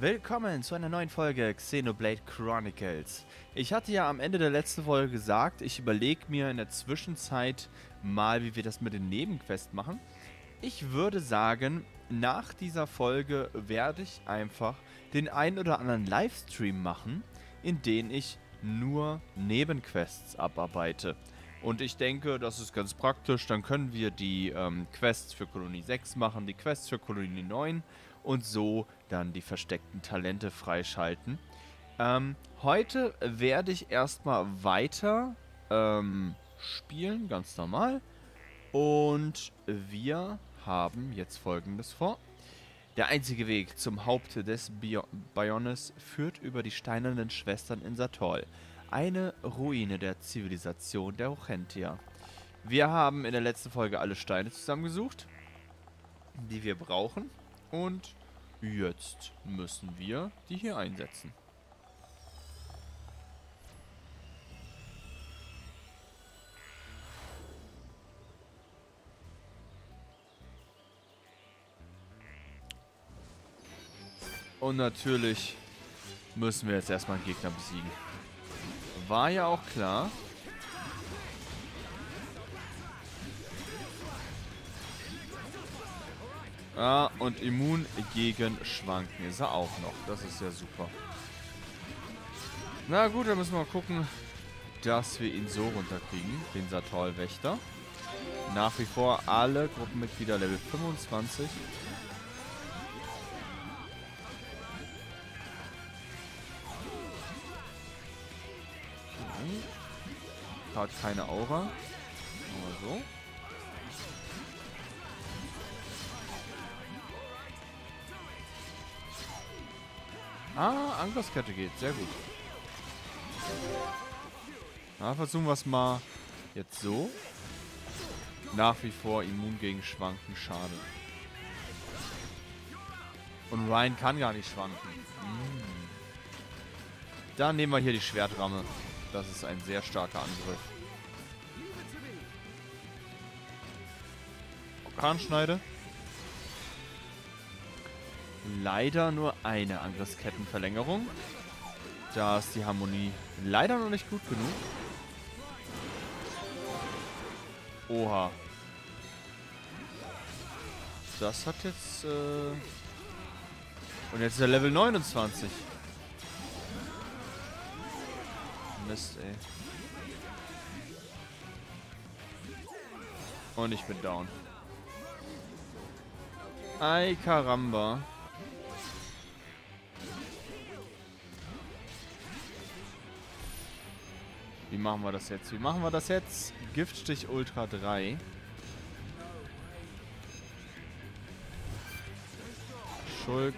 Willkommen zu einer neuen Folge Xenoblade Chronicles. Ich hatte ja am Ende der letzten Folge gesagt, ich überlege mir in der Zwischenzeit mal, wie wir das mit den Nebenquests machen. Ich würde sagen, nach dieser Folge werde ich einfach den ein oder anderen Livestream machen, in dem ich nur Nebenquests abarbeite. Und ich denke, das ist ganz praktisch. Dann können wir die ähm, Quests für Kolonie 6 machen, die Quests für Kolonie 9 und so dann die versteckten Talente freischalten. Ähm, heute werde ich erstmal weiter ähm, spielen, ganz normal. Und wir haben jetzt folgendes vor. Der einzige Weg zum Haupt des Bio Bionis führt über die steinernen Schwestern in Satol, eine Ruine der Zivilisation der Hochentia. Wir haben in der letzten Folge alle Steine zusammengesucht, die wir brauchen. Und jetzt müssen wir die hier einsetzen. Und natürlich müssen wir jetzt erstmal einen Gegner besiegen. War ja auch klar. Ah, und immun gegen Schwanken ist er auch noch. Das ist ja super. Na gut, dann müssen wir mal gucken, dass wir ihn so runterkriegen. Den Satol-Wächter. Nach wie vor alle Gruppenmitglieder Level 25. Hat keine Aura. Aber so. Ah, Angriffskette geht. Sehr gut. Na, versuchen wir es mal jetzt so. Nach wie vor immun gegen Schwanken. Schade. Und Ryan kann gar nicht schwanken. Hm. Dann nehmen wir hier die Schwertramme. Das ist ein sehr starker Angriff. Orkanschneide. Leider nur eine Angriffskettenverlängerung. Da ist die Harmonie leider noch nicht gut genug. Oha. Das hat jetzt... Äh Und jetzt ist er Level 29. Mist, ey. Und ich bin down. Ay, Karamba. Machen wir das jetzt? Wie machen wir das jetzt? Giftstich Ultra 3. Schulk.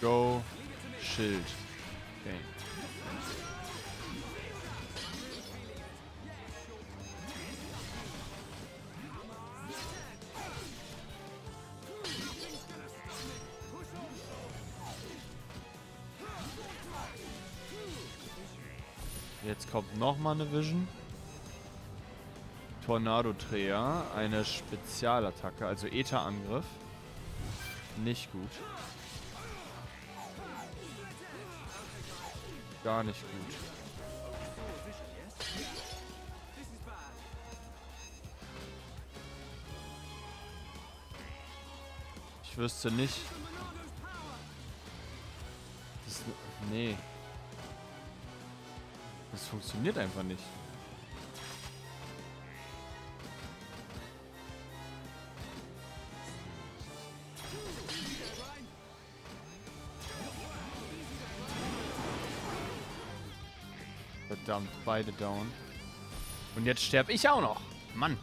Go. Schild. Okay. Jetzt kommt nochmal eine Vision. Tornado-Dreher. Eine Spezialattacke, also Ether-Angriff. Nicht gut. Gar nicht gut. Ich wüsste nicht. Das, nee. Funktioniert einfach nicht. Verdammt, beide down. Und jetzt sterbe ich auch noch. Mann.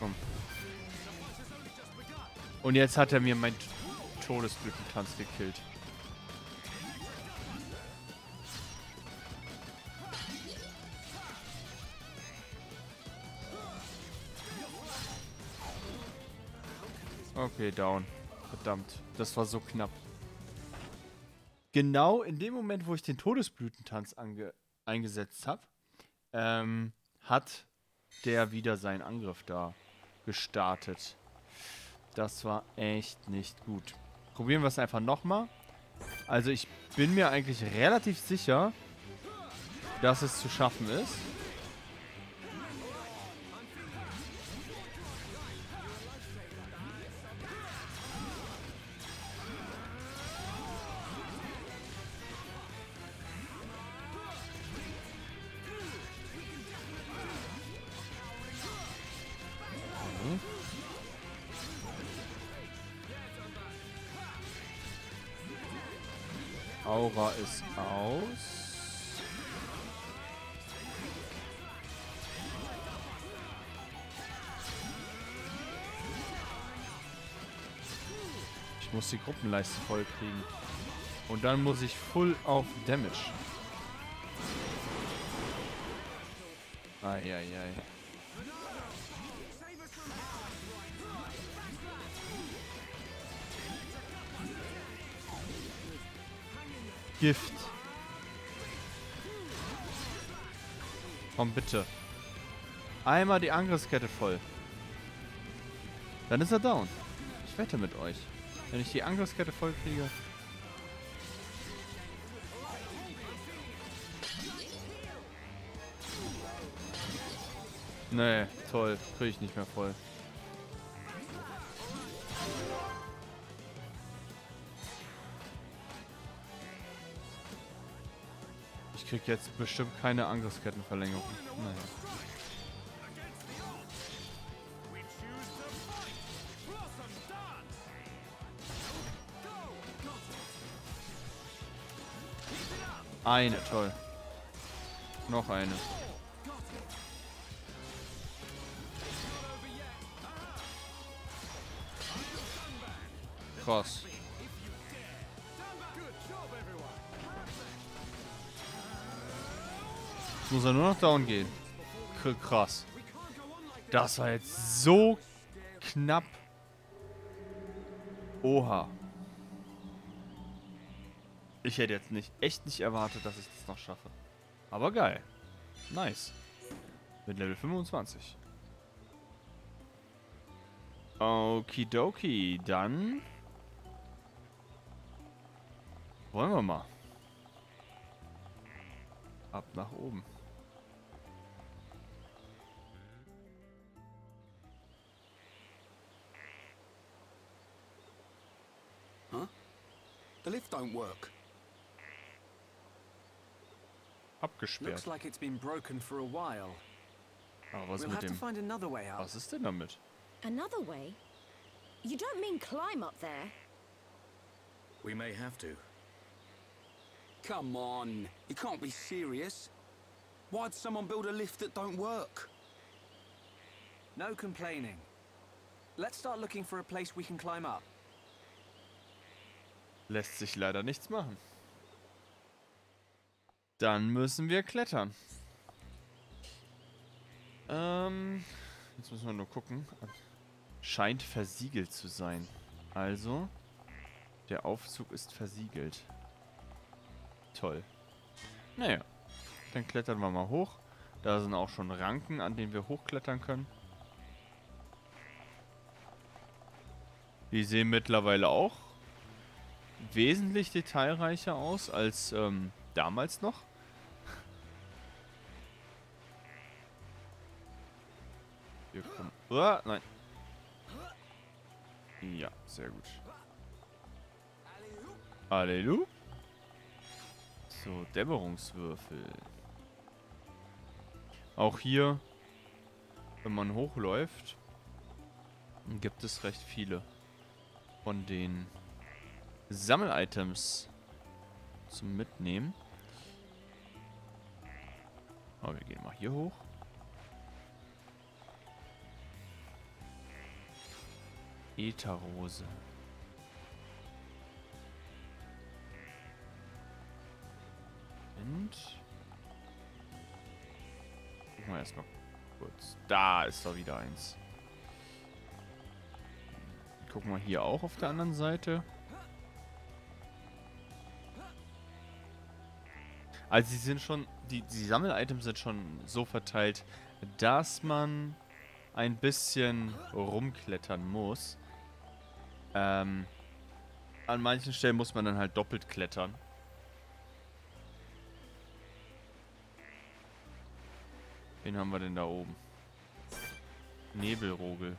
Komm. Und jetzt hat er mir mein Todesblütentanz gekillt. Okay, down. Verdammt, das war so knapp. Genau in dem Moment, wo ich den Todesblütentanz eingesetzt habe, ähm, hat der wieder seinen Angriff da gestartet. Das war echt nicht gut. Probieren wir es einfach nochmal. Also ich bin mir eigentlich relativ sicher, dass es zu schaffen ist. Ich muss die Gruppenleiste voll kriegen. Und dann muss ich full auf Damage. Eieiei. Gift. Komm bitte. Einmal die Angriffskette voll. Dann ist er down. Ich wette mit euch. Wenn ich die Angriffskette voll kriege. Nee, toll. Kriege ich nicht mehr voll. Ich krieg jetzt bestimmt keine Angriffskettenverlängerung. Naja. Eine, toll. Noch eine. Krass. Jetzt muss er nur noch down gehen. K krass. Das war jetzt so knapp. Oha. Ich hätte jetzt nicht, echt nicht erwartet, dass ich das noch schaffe. Aber geil. Nice. Mit Level 25. Okidoki, dann wollen wir mal. Ab nach oben. Huh? The lift don't work. Abgesperrt. Looks like it's been broken for a while. Aber was we'll mit have to dem... find another way out. Was ist denn damit? Another way? You don't mean climb up there? We may have to. Come on, you can't be serious. Why'd someone build a lift that don't work? No complaining. Let's start looking for a place we can climb up. Lässt sich leider nichts machen. Dann müssen wir klettern. Ähm, jetzt müssen wir nur gucken. Scheint versiegelt zu sein. Also, der Aufzug ist versiegelt. Toll. Naja, dann klettern wir mal hoch. Da sind auch schon Ranken, an denen wir hochklettern können. Die sehen mittlerweile auch wesentlich detailreicher aus als ähm, damals noch. Wir kommen. Uah, nein. Ja, sehr gut. Halleluja. So, Dämmerungswürfel. Auch hier, wenn man hochläuft, gibt es recht viele von den Sammel-Items zum Mitnehmen. Aber wir gehen mal hier hoch. Ätherrose. Und... Gucken wir erstmal kurz. Da ist doch wieder eins. Gucken wir hier auch auf der anderen Seite. Also sie sind schon, die, die Sammel-Items sind schon so verteilt, dass man ein bisschen rumklettern muss. Ähm, an manchen Stellen muss man dann halt doppelt klettern. Wen haben wir denn da oben? Nebelrogel.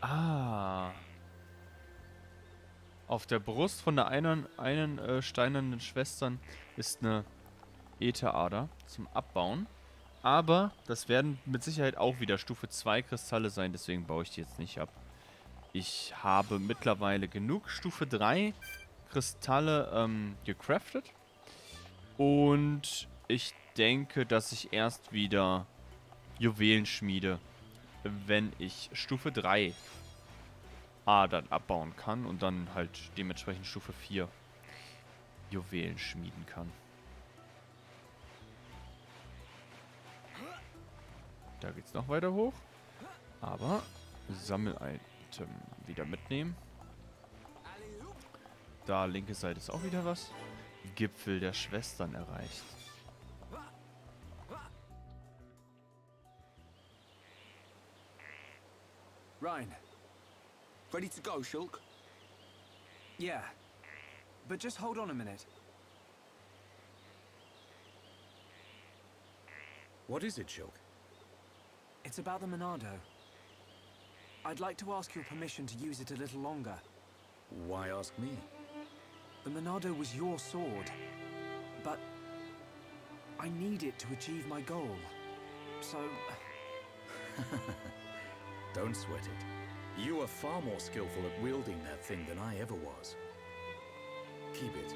Ah. Auf der Brust von der einen, einen äh, steinernen Schwestern ist eine Ätherader zum Abbauen. Aber das werden mit Sicherheit auch wieder Stufe 2 Kristalle sein, deswegen baue ich die jetzt nicht ab. Ich habe mittlerweile genug Stufe 3 Kristalle ähm, gecraftet. Und ich denke, dass ich erst wieder Juwelen schmiede, wenn ich Stufe 3 Adern abbauen kann und dann halt dementsprechend Stufe 4 Juwelen schmieden kann. Da geht's noch weiter hoch. Aber Sammel-Item wieder mitnehmen. Da, linke Seite ist auch wieder was. Gipfel der Schwestern erreicht. Ryan. Ready to go, Shulk? Yeah. But just hold on a minute. What is it, Shulk? It's about the Monado. I'd like to ask your permission to use it a little longer. Why ask me? The Monado was your sword, but I need it to achieve my goal. So, Don't sweat it. You are far more skillful at wielding that thing than I ever was. Keep it.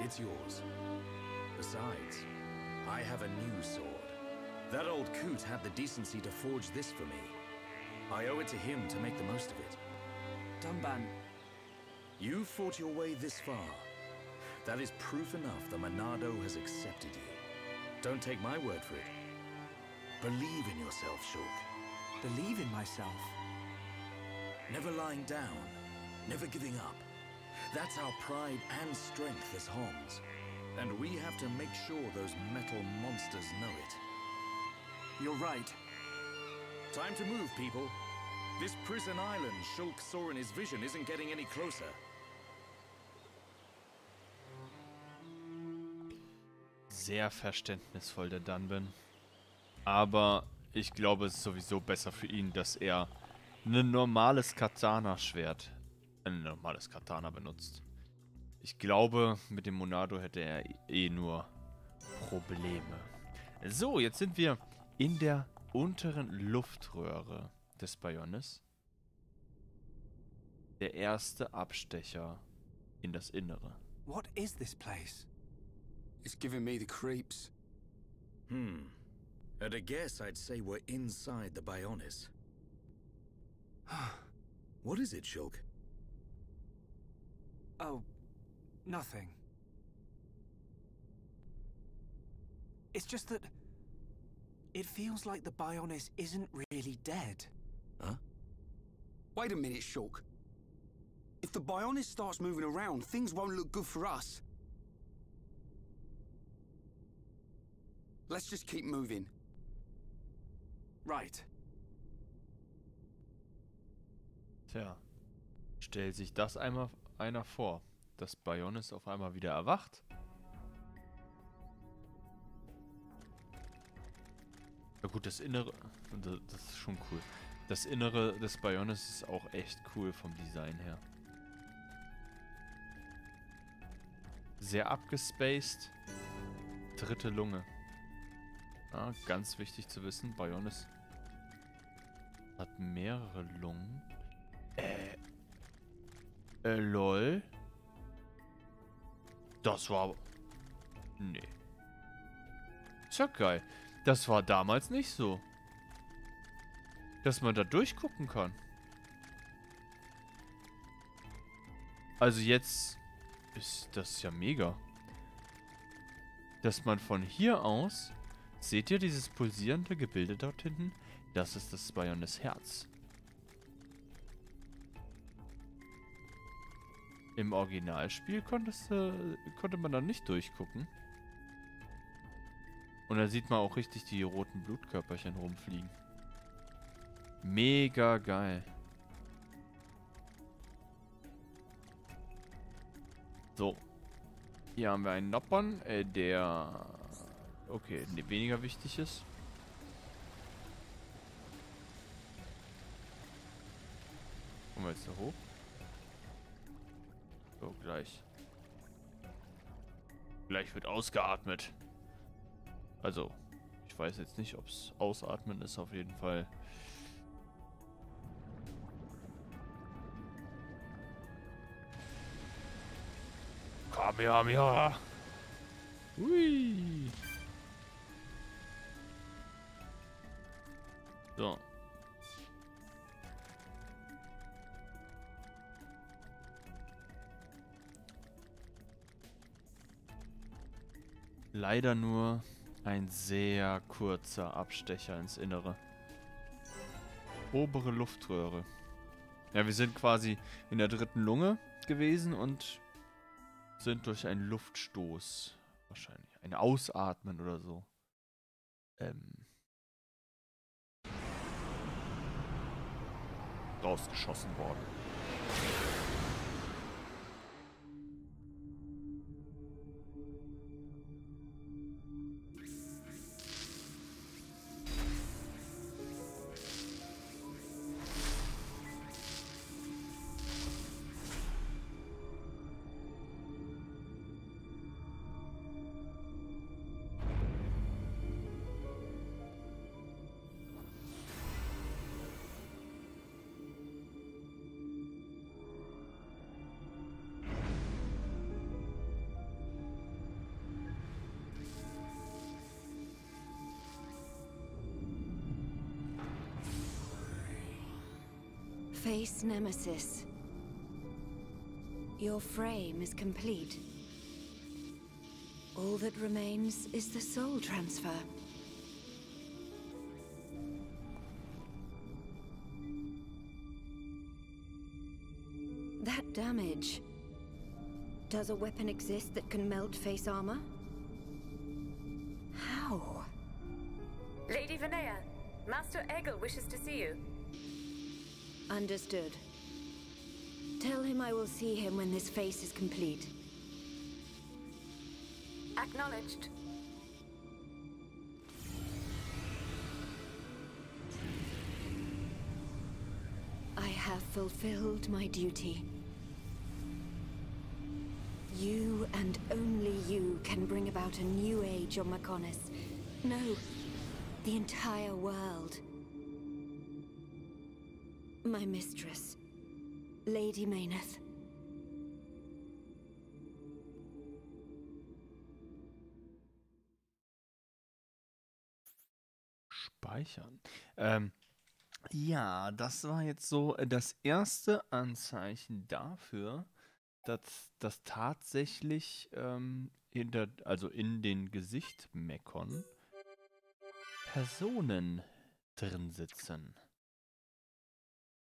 It's yours. Besides, I have a new sword. That old coot had the decency to forge this for me. I owe it to him to make the most of it. Dunban, You fought your way this far. That is proof enough the Monado has accepted you. Don't take my word for it. Believe in yourself, Shulk. believe in myself. Never lying down, never giving up. That's our pride and strength as Hongs. And we have to make sure those metal monsters know it. You're right. Time to move, people. This prison island Shulk saw in his vision isn't getting any closer. Sehr verständnisvoll, der Dunban. Aber ich glaube, es ist sowieso besser für ihn, dass er ein normales Katana-Schwert, ein normales Katana benutzt. Ich glaube, mit dem Monado hätte er eh nur Probleme. So, jetzt sind wir in der unteren Luftröhre des Bionis. Der erste Abstecher in das Innere. What is this place? It's giving me the creeps. Hmm. At a guess, I'd say we're inside the Bionis. what is it, Shulk? Oh, nothing. It's just that it feels like the Bionis isn't really dead. Huh? Wait a minute, Shulk. If the Bionis starts moving around, things won't look good for us. Let's just keep moving. Right. Tja, stellt sich das einmal einer vor, dass Bionis auf einmal wieder erwacht. Ja gut, das Innere, das, ist schon cool. Das Innere des Bionis ist auch echt cool vom Design her. Sehr abgespaced. Dritte Lunge. Ja, ganz wichtig zu wissen, Bionis hat mehrere Lungen. Äh. Äh, lol. Das war... Nee. Ist ja geil. Das war damals nicht so. Dass man da durchgucken kann. Also jetzt ist das ja mega. Dass man von hier aus... Seht ihr dieses pulsierende Gebilde dort hinten? Das ist das Bionis Herz. Im Originalspiel konntest, äh, konnte man da nicht durchgucken. Und da sieht man auch richtig die roten Blutkörperchen rumfliegen. Mega geil. So. Hier haben wir einen Noppern, äh, der... Okay, weniger wichtig ist. Kommen wir jetzt da hoch? So, gleich. Gleich wird ausgeatmet. Also, ich weiß jetzt nicht, ob es ausatmen ist, auf jeden Fall. Kamehameha! Hui! So. Leider nur ein sehr kurzer Abstecher ins Innere. Obere Luftröhre. Ja, wir sind quasi in der dritten Lunge gewesen und sind durch einen Luftstoß, wahrscheinlich, ein Ausatmen oder so, ähm, rausgeschossen worden. Face Nemesis. Your frame is complete. All that remains is the soul transfer. That damage. Does a weapon exist that can melt face armor? How? Lady Vinaya, Master Egil wishes to see you. Understood. Tell him I will see him when this face is complete. Acknowledged. I have fulfilled my duty. You and only you can bring about a new age on Maconis. No, the entire world. My mistress, Lady Mayneth. Speichern. Ähm, ja, das war jetzt so äh, das erste Anzeichen dafür, dass das tatsächlich ähm, in der, also in den Gesicht-Mekon Personen drin sitzen.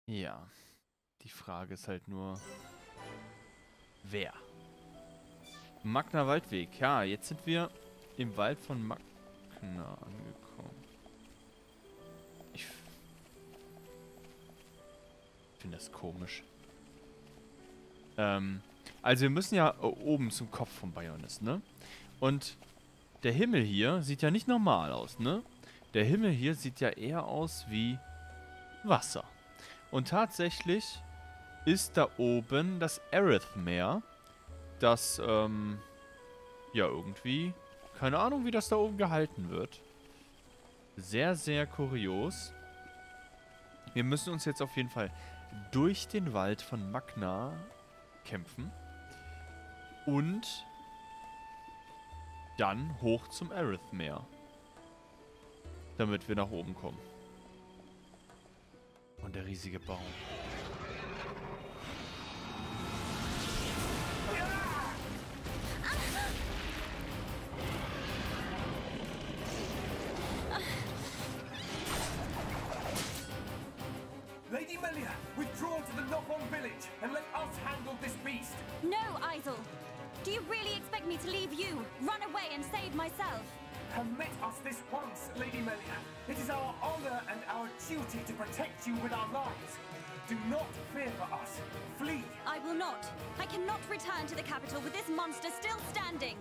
Ja, die Frage ist halt nur, wer? Magna Waldweg. Ja, jetzt sind wir im Wald von Magna angekommen. Ich finde das komisch. Ähm, also wir müssen ja oben zum Kopf von Bionis, ne? Und der Himmel hier sieht ja nicht normal aus, ne? Der Himmel hier sieht ja eher aus wie Wasser. Und tatsächlich ist da oben das Aerith-Meer, das, ähm, ja, irgendwie, keine Ahnung, wie das da oben gehalten wird. Sehr, sehr kurios. Wir müssen uns jetzt auf jeden Fall durch den Wald von Magna kämpfen. Und dann hoch zum Aerith-Meer. Damit wir nach oben kommen. Und der riesige Baum. Lady Melia, withdraw to the Nophon village and let us handle this beast. No, Isel! Do you really expect me to leave you, run away and save myself? Permit us this once, Lady Melia. It is our honor and our duty to protect you with our lives. Do not fear for us. Flee. I will not. I cannot return to the capital with this monster still standing.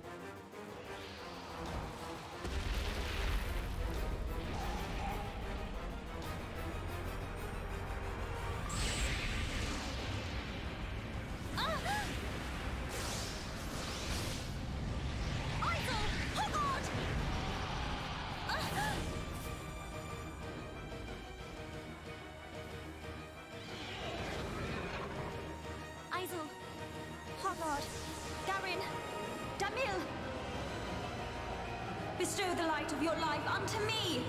Bestow the your life unto me!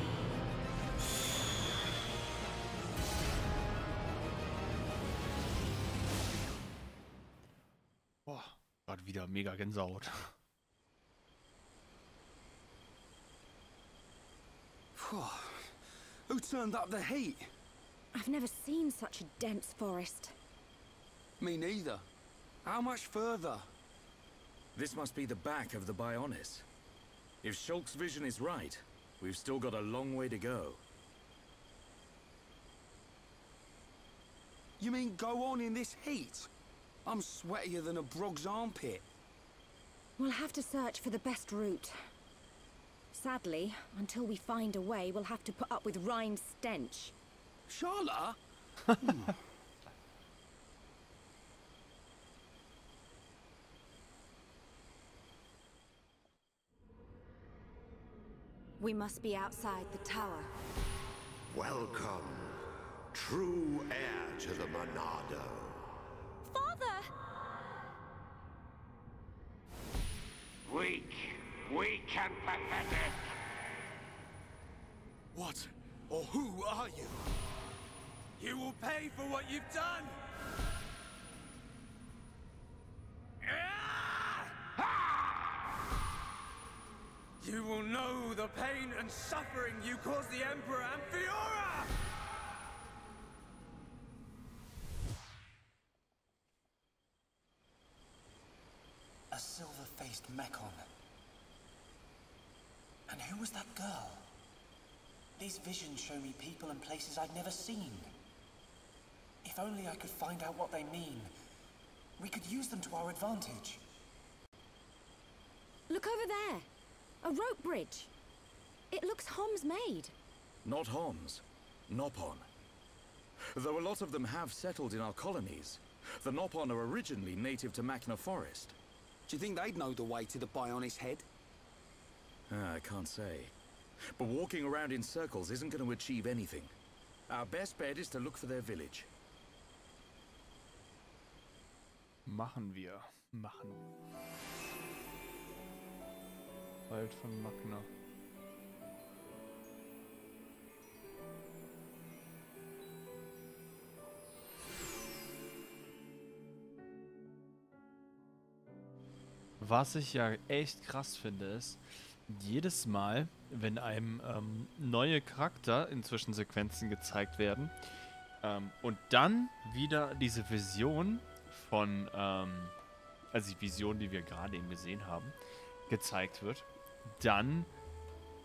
Boah, gerade wieder mega Gänsehaut. Who turned up the heat? I've never seen such a dense forest. Me neither. How much further? This must be the back of the Bionis. If Shulk's vision is right, we've still got a long way to go. You mean go on in this heat? I'm sweatier than a brog's armpit. We'll have to search for the best route. Sadly, until we find a way, we'll have to put up with Rhine's stench. Charlotte? We must be outside the tower. Welcome, true heir to the Monado. Father! Weak, weak and pathetic. What or who are you? You will pay for what you've done. Ah! You will know the pain and suffering you caused the Emperor and Fiora! A silver-faced Mekon. And who was that girl? These visions show me people and places I've never seen. If only I could find out what they mean. We could use them to our advantage. Look over there! A rope bridge! It looks Hom's made. Not Homs, Nopon. Though a lot of them have settled in our colonies, the Nopon are originally native to Machna Forest. Do you think they'd know the way to the Bionis head? Ah, I can't say. But walking around in circles isn't going to achieve anything. Our best bet is to look for their village. Machen wir. Machen. Wald von Magna. Was ich ja echt krass finde, ist, jedes Mal, wenn einem ähm, neue Charakter in Zwischensequenzen gezeigt werden ähm, und dann wieder diese Vision von, ähm, also die Vision, die wir gerade eben gesehen haben, gezeigt wird, dann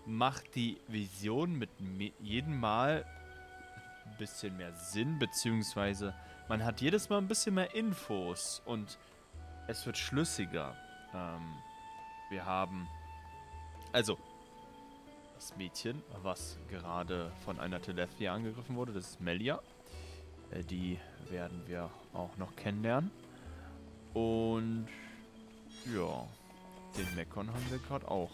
macht die Vision mit jedem Mal ein bisschen mehr Sinn, beziehungsweise man hat jedes Mal ein bisschen mehr Infos und es wird schlüssiger. Ähm, wir haben, also, das Mädchen, was gerade von einer Telethia angegriffen wurde, das ist Melia. Äh, die werden wir auch noch kennenlernen. Und ja, den Mekon haben wir gerade auch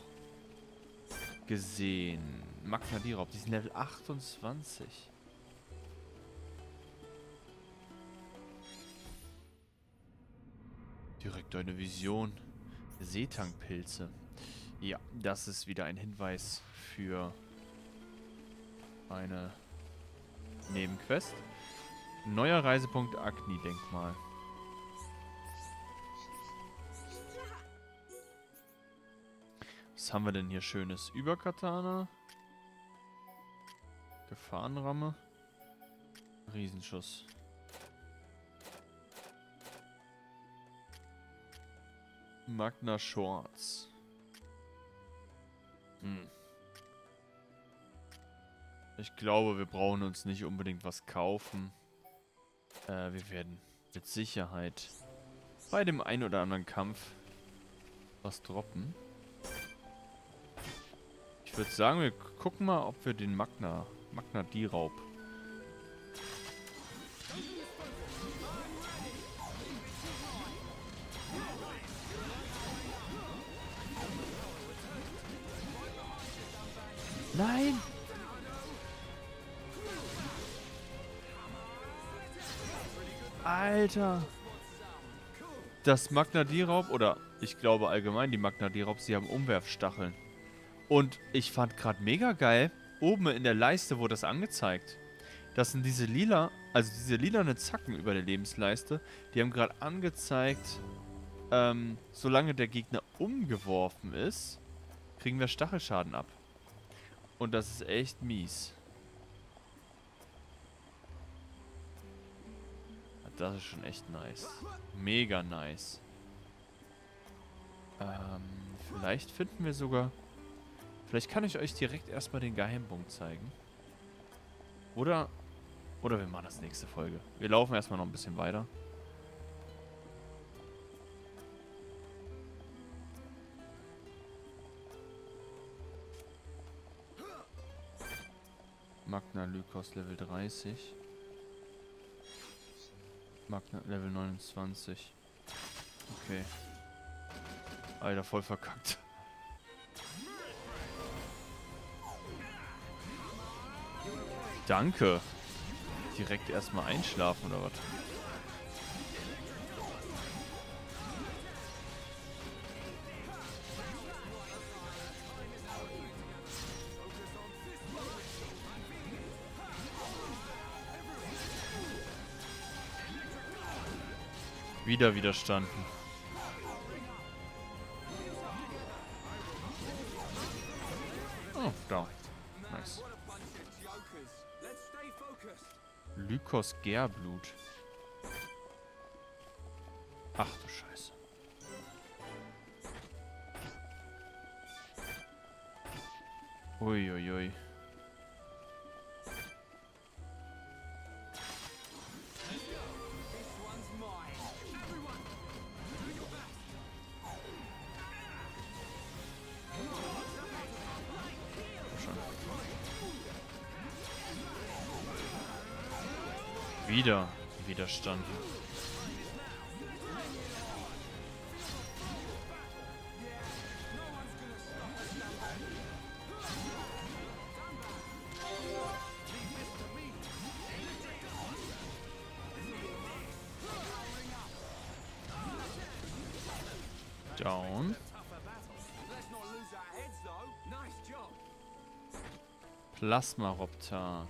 gesehen. Magna Dirop, die sind Level 28. Direkt eine Vision. Seetankpilze. Ja, das ist wieder ein Hinweis für eine Nebenquest. Neuer Reisepunkt Agni-Denkmal. Was haben wir denn hier Schönes? Überkatana. Gefahrenramme. Riesenschuss. Magna Shorts. Hm. Ich glaube, wir brauchen uns nicht unbedingt was kaufen. Äh, wir werden mit Sicherheit bei dem einen oder anderen Kampf was droppen. Ich würde sagen, wir gucken mal, ob wir den Magna, Magna D-Raub Nein! Alter! Das Magnadiraub, oder ich glaube allgemein die Magnadiraub, sie haben Umwerfstacheln. Und ich fand gerade mega geil, oben in der Leiste wurde das angezeigt. Das sind diese lila, also diese lilane Zacken über der Lebensleiste, die haben gerade angezeigt, ähm, solange der Gegner umgeworfen ist, kriegen wir Stachelschaden ab. Und das ist echt mies. Das ist schon echt nice. Mega nice. Ähm, vielleicht finden wir sogar... Vielleicht kann ich euch direkt erstmal den Geheimpunkt zeigen. Oder... Oder wir machen das nächste Folge. Wir laufen erstmal noch ein bisschen weiter. Magna Lykos Level 30. Magna Level 29. Okay. Alter, voll verkackt. Danke. Direkt erstmal einschlafen oder was? Wieder widerstanden. Oh, da. Nice. Lykos Gärblut. Widerstanden. Down. Plasmaropter.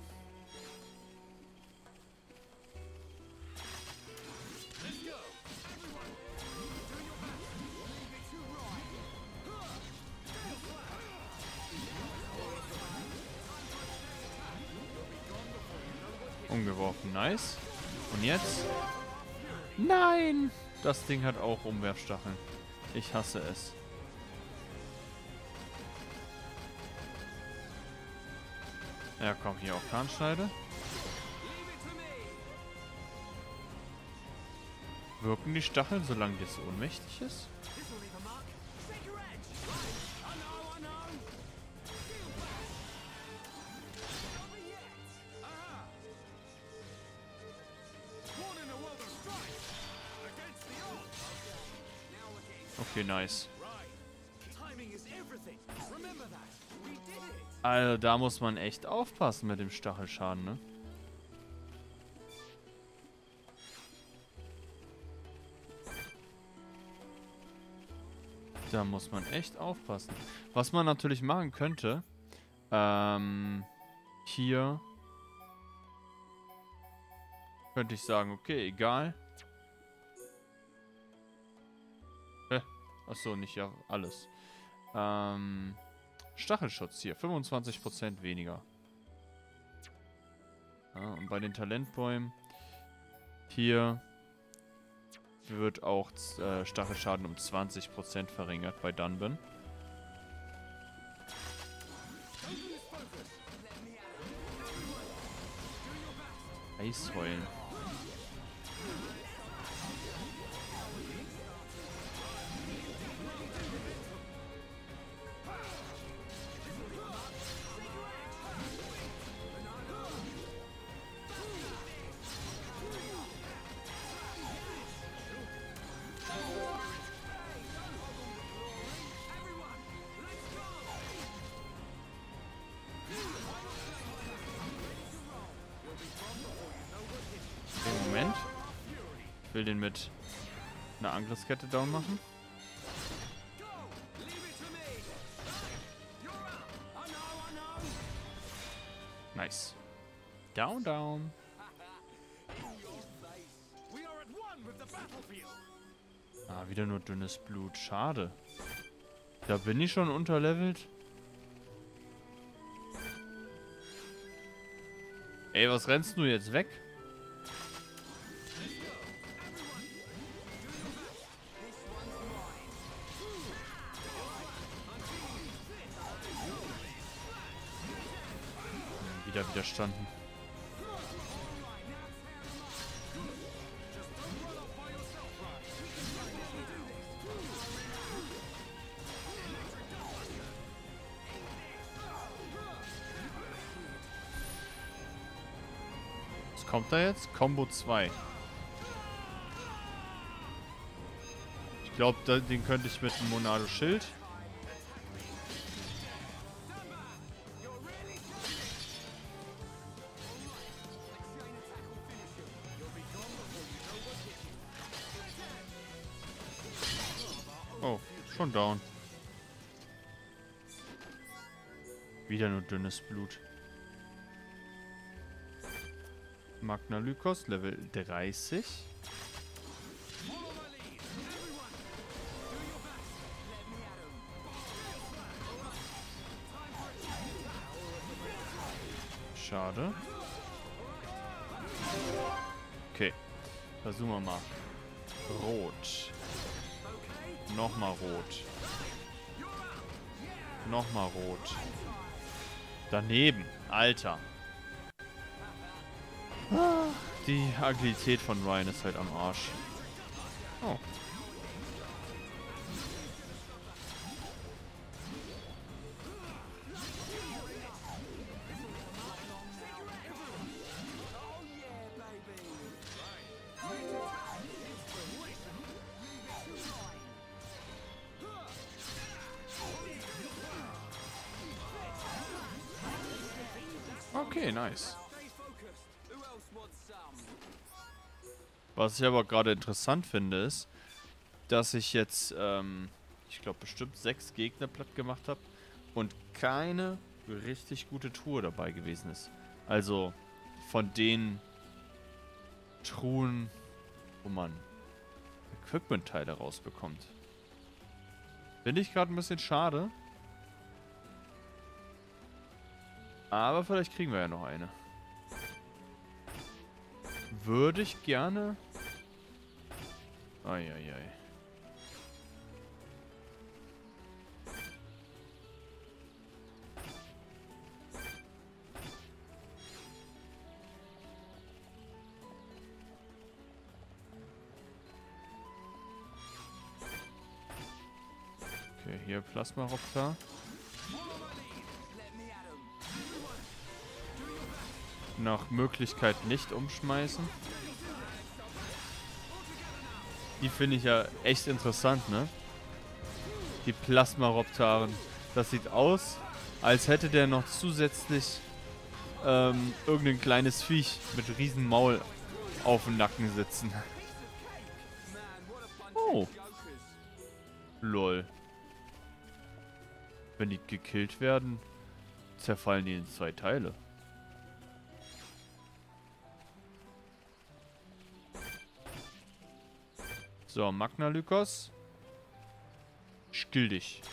Nice. Und jetzt? Nein! Das Ding hat auch Umwerfstacheln. Ich hasse es. Ja, komm, hier auch Kahnschneide. Wirken die Stacheln, solange das ohnmächtig ist? Okay, nice. Also, da muss man echt aufpassen mit dem Stachelschaden, ne? Da muss man echt aufpassen. Was man natürlich machen könnte, ähm, hier könnte ich sagen, okay, egal. Achso, nicht ja, alles. Ähm, Stachelschutz hier, 25% weniger. Ja, und bei den Talentbäumen hier wird auch äh, Stachelschaden um 20% verringert bei Dunban. Eisheulen. Will den mit einer Angriffskette down machen. Nice. Down, down. Ah, wieder nur dünnes Blut. Schade. Da bin ich schon unterlevelt. Ey, was rennst du jetzt weg? Widerstanden. Was kommt da jetzt? Combo 2. Ich glaube, den könnte ich mit dem Monado dünnes Blut. Magna Lykos, Level 30. Schade. Okay. Versuchen wir mal. Rot. Nochmal rot. Nochmal rot. Daneben. Alter. Die Agilität von Ryan ist halt am Arsch. Oh. Was ich aber gerade interessant finde, ist, dass ich jetzt, ähm, ich glaube bestimmt sechs Gegner platt gemacht habe und keine richtig gute Truhe dabei gewesen ist. Also von den Truhen, wo man Equipment-Teile rausbekommt. Finde ich gerade ein bisschen schade. Aber vielleicht kriegen wir ja noch eine. Würde ich gerne... Eieiei. Okay, hier Plasma-Raptor. Nach Möglichkeit nicht umschmeißen. Die finde ich ja echt interessant, ne? Die Plasmaroptaren. Das sieht aus, als hätte der noch zusätzlich ähm, irgendein kleines Viech mit riesen Maul auf dem Nacken sitzen. Oh. Lol. Wenn die gekillt werden, zerfallen die in zwei Teile. So, Magna Lykos. Still dich.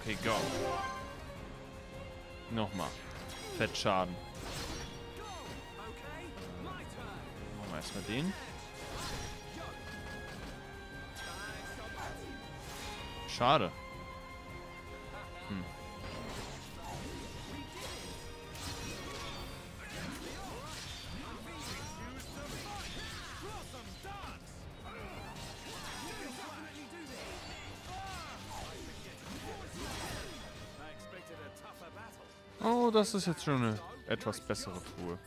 Okay, go. Nochmal. Fettschaden. Nochmal erstmal den. Schade. Hm. Oh, das ist jetzt schon eine etwas bessere Truhe.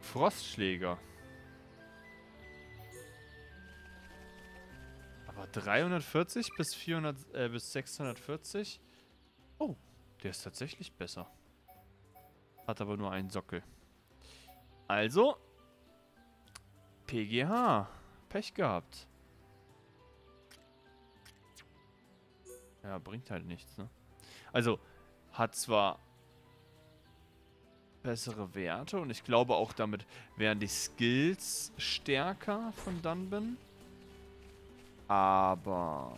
Frostschläger. 340 bis 400, äh, bis 640? Oh, der ist tatsächlich besser. Hat aber nur einen Sockel. Also, PGH. Pech gehabt. Ja, bringt halt nichts, ne? Also, hat zwar bessere Werte und ich glaube auch damit wären die Skills stärker von Dunban. Aber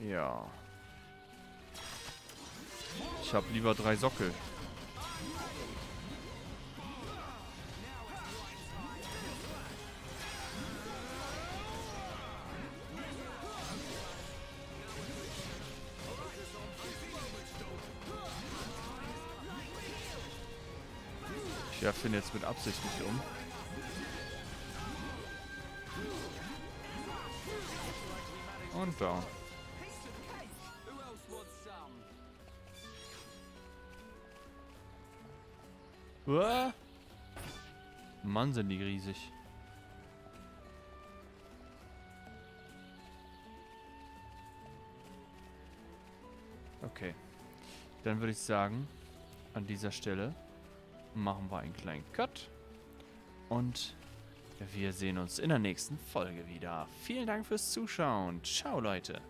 ja. Ich habe lieber drei Sockel. Ich werfe ihn jetzt mit Absicht nicht um. Down. Uah. Mann, sind die riesig. Okay. Dann würde ich sagen, an dieser Stelle machen wir einen kleinen Cut. Und wir sehen uns in der nächsten Folge wieder. Vielen Dank fürs Zuschauen. Ciao, Leute.